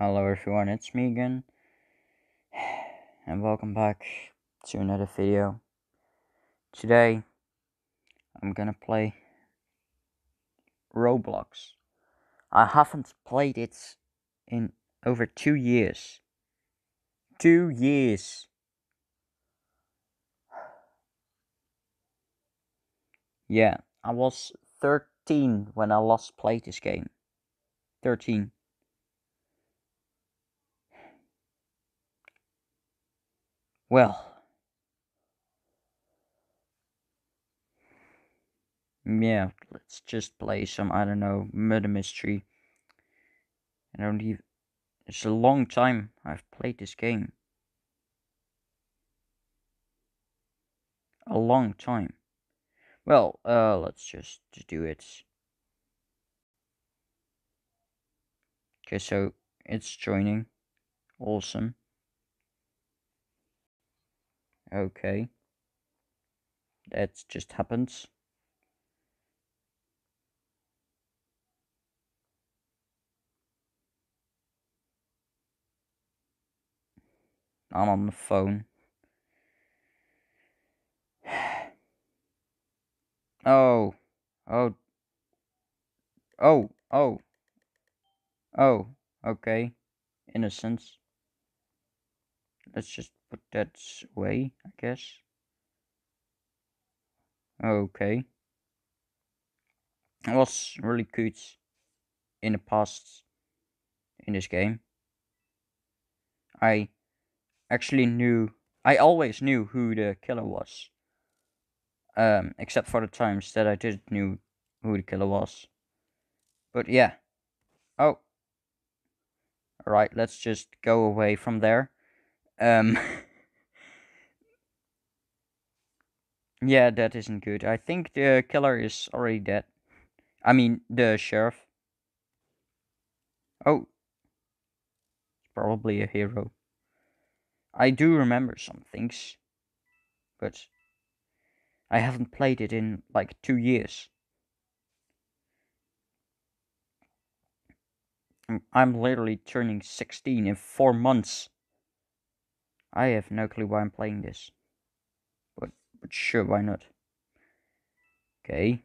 Hello everyone, it's me again, and welcome back to another video. Today, I'm gonna play Roblox. I haven't played it in over two years. Two years! Yeah, I was 13 when I last played this game. 13. Well, yeah, let's just play some, I don't know, murder mystery. I don't even, it's a long time I've played this game. A long time. Well, uh, let's just do it. Okay, so it's joining. Awesome. Okay. That just happens. I'm on the phone. Oh. Oh. Oh. Oh. Oh. Okay. Innocence. Let's just put that away, I guess. Okay. It was really good in the past in this game. I actually knew, I always knew who the killer was. Um, except for the times that I didn't knew who the killer was. But yeah. Oh. Alright, let's just go away from there. Um, yeah, that isn't good. I think the killer is already dead. I mean, the sheriff. Oh. Probably a hero. I do remember some things. But I haven't played it in like two years. I'm literally turning 16 in four months. I have no clue why I'm playing this. But, but sure, why not? Okay.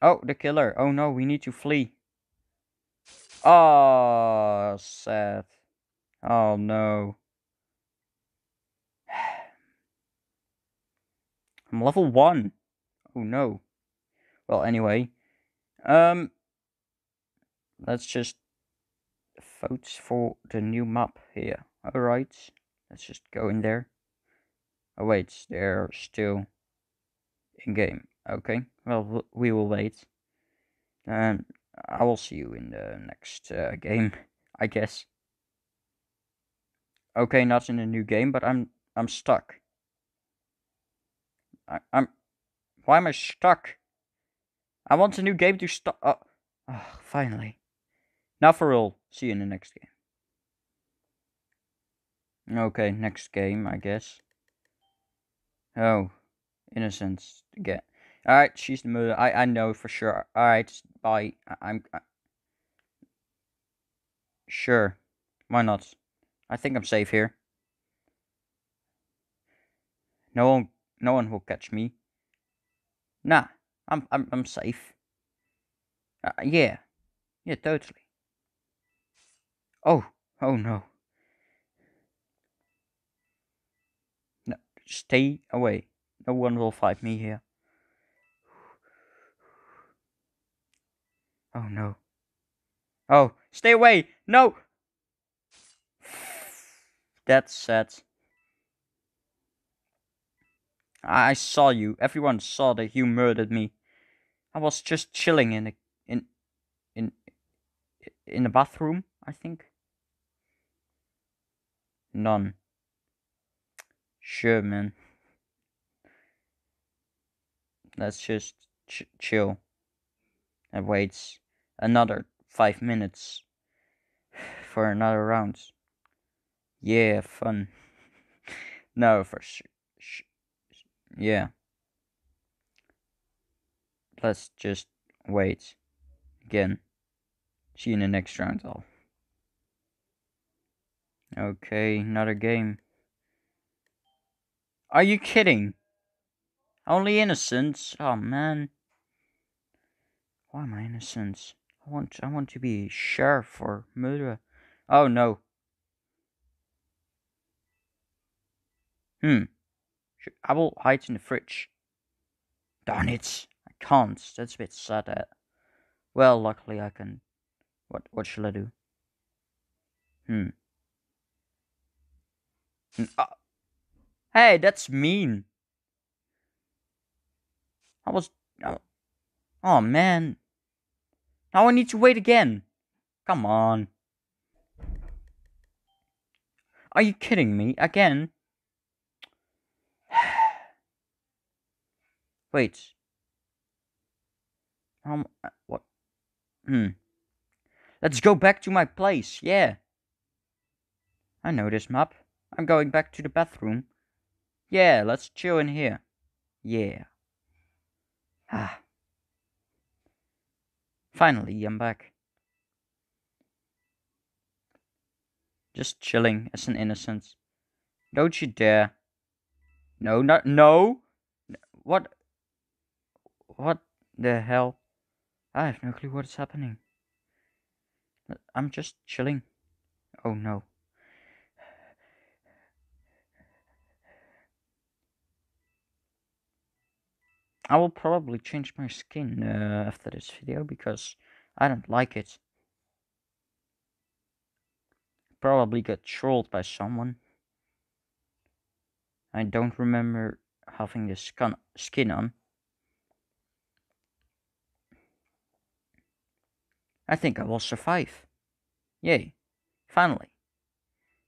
Oh, the killer. Oh no, we need to flee. Oh, sad. Oh no. I'm level 1. Oh no. Well, anyway. Um, let's just vote for the new map here. Alright. Let's just go in there. Oh wait, they're still in game. Okay, well we will wait. And I will see you in the next uh, game, I guess. Okay, not in a new game, but I'm I'm stuck. I, I'm. Why am I stuck? I want a new game to stop. Oh, oh, finally. Now for all. See you in the next game. Okay, next game, I guess. Oh, innocence again. Alright, she's the murderer. I, I know for sure. Alright, bye. I, am Sure. Why not? I think I'm safe here. No one, no one will catch me. Nah, I'm, I'm, I'm safe. Uh, yeah, yeah, totally. Oh, oh no. Stay away. No one will fight me here. Oh no. Oh, stay away! No! That's sad. I saw you. Everyone saw that you murdered me. I was just chilling in a, in in in the bathroom, I think. None. Sure, man. Let's just ch chill and wait another five minutes for another round. Yeah, fun. no, for sure. Yeah. Let's just wait again. See you in the next round. I'll Okay, another game. Are you kidding? Only innocence? Oh man. Why am I innocent? I want I want to be sheriff or murderer. Oh no. Hmm. I will hide in the fridge. Darn it. I can't. That's a bit sad. Well, luckily I can. What what shall I do? Hmm. Uh, hey, that's mean. I was. Uh, oh man. Now I need to wait again. Come on. Are you kidding me? Again? Wait. Um, what? Hmm. Let's go back to my place, yeah. I know this map. I'm going back to the bathroom. Yeah, let's chill in here. Yeah. Ah. Finally, I'm back. Just chilling as an innocent. Don't you dare. No, no, no! What? What the hell? I have no clue what's happening. I'm just chilling. Oh no. I will probably change my skin uh, after this video because I don't like it. Probably got trolled by someone. I don't remember having this skin on. I think I will survive. Yay, finally.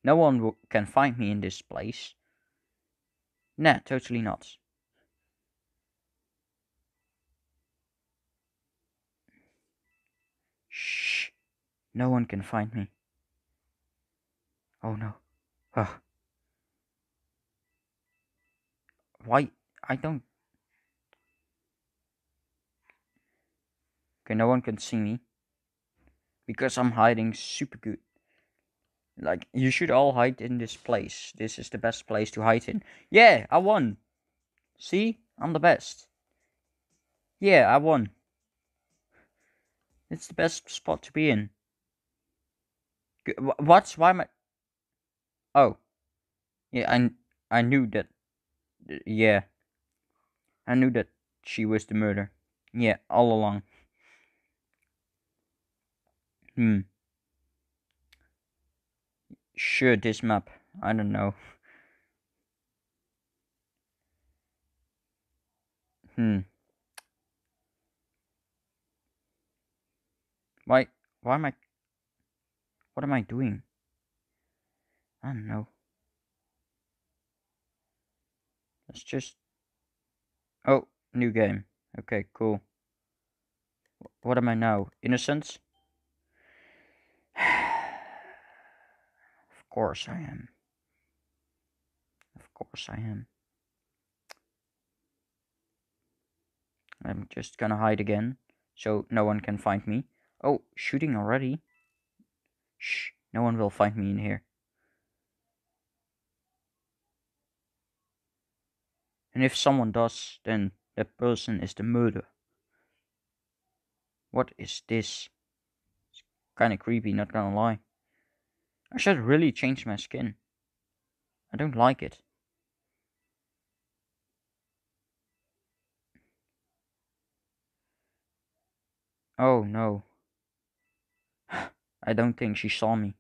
No one can find me in this place. Nah, totally not. Shh. No one can find me. Oh no. Ugh. Why? I don't. Okay, no one can see me. Because I'm hiding super good. Like, you should all hide in this place. This is the best place to hide in. Yeah, I won. See? I'm the best. Yeah, I won. It's the best spot to be in. What? Why am I... Oh. Yeah, I, I knew that... Yeah. I knew that she was the murder. Yeah, all along. Hmm. Sure, this map. I don't know. Hmm. Why, why am I, what am I doing? I don't know. Let's just, oh, new game. Okay, cool. What am I now? Innocence? of course I am. Of course I am. I'm just gonna hide again, so no one can find me. Oh, shooting already? Shh, no one will find me in here. And if someone does, then that person is the murderer. What is this? It's kinda creepy, not gonna lie. I should really change my skin. I don't like it. Oh no. I don't think she saw me.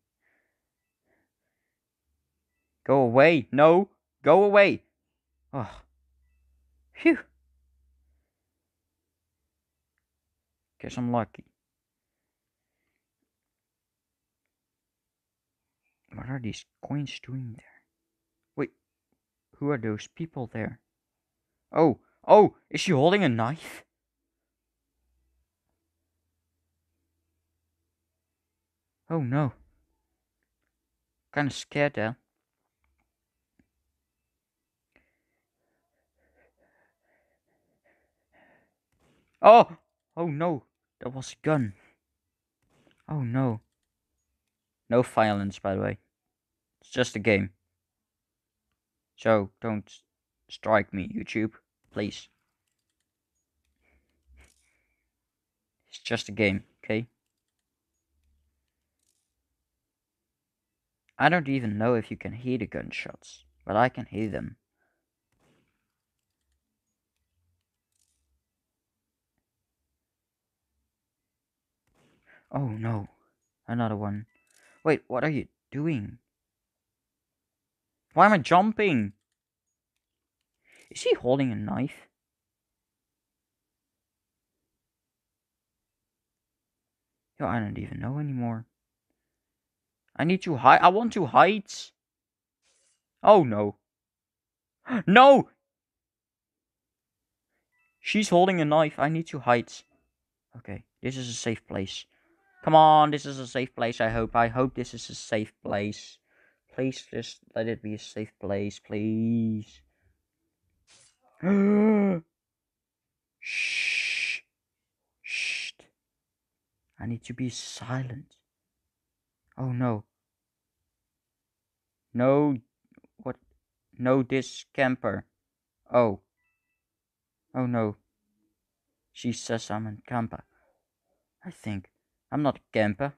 Go away. No. Go away. Oh. Phew. Guess I'm lucky. What are these coins doing there? Wait. Who are those people there? Oh. Oh. Is she holding a knife? Oh no. Kinda scared there. Oh! Oh no! That was a gun. Oh no. No violence, by the way. It's just a game. So don't strike me, YouTube, please. It's just a game, okay? I don't even know if you can hear the gunshots, but I can hear them. Oh no, another one. Wait, what are you doing? Why am I jumping? Is he holding a knife? Yo, I don't even know anymore. I need to hide. I want to hide. Oh no. No! She's holding a knife. I need to hide. Okay, this is a safe place. Come on, this is a safe place, I hope. I hope this is a safe place. Please just let it be a safe place, please. Shh. Shh. I need to be silent. Oh no. No. What? No, this camper. Oh. Oh no. She says I'm a camper. I think. I'm not a camper.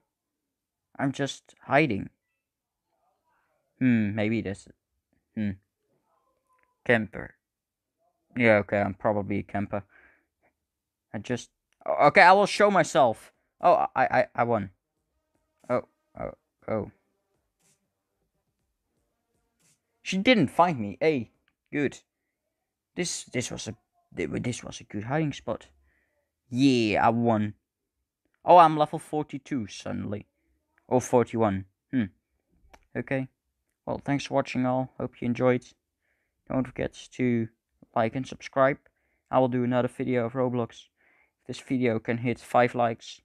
I'm just hiding. Hmm, maybe this. Hmm. Camper. Yeah, okay, I'm probably a camper. I just. Okay, I will show myself. Oh, I, I, I won. Oh, oh. She didn't find me. Hey, good. This, this was a, this was a good hiding spot. Yeah, I won. Oh, I'm level 42 suddenly. Or 41. Hmm. Okay. Well, thanks for watching all. Hope you enjoyed. Don't forget to like and subscribe. I will do another video of Roblox. If this video can hit 5 likes.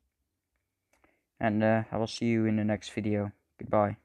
And uh, I will see you in the next video. Goodbye.